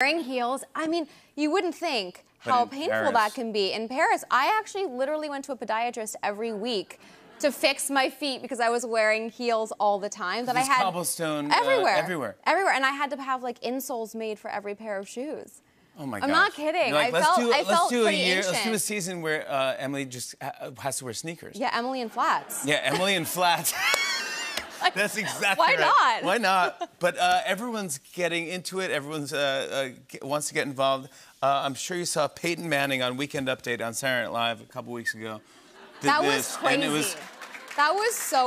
Wearing heels, I mean, you wouldn't think But how painful Paris- that can be. In Paris, I actually literally went to a podiatrist every week to fix my feet because I was wearing heels all the time. That I had cobblestone, uh, everywhere, everywhere. everywhere, and I had to have like insoles made for every pair of shoes. Oh my god! I'm gosh. not kidding. Like, I let's felt- do, I let's do a year. Let's do a season where uh, Emily just has to wear sneakers. Yeah, Emily in flats. Yeah, Emily in flats. Like, That's exactly Why right. not? Why not? But uh, everyone's getting into it. Everyone's uh, uh, wants to get involved. Uh, I'm sure you saw Peyton Manning on Weekend Update on Saturday Night Live a couple weeks ago. Did That was this, crazy. And it was that was so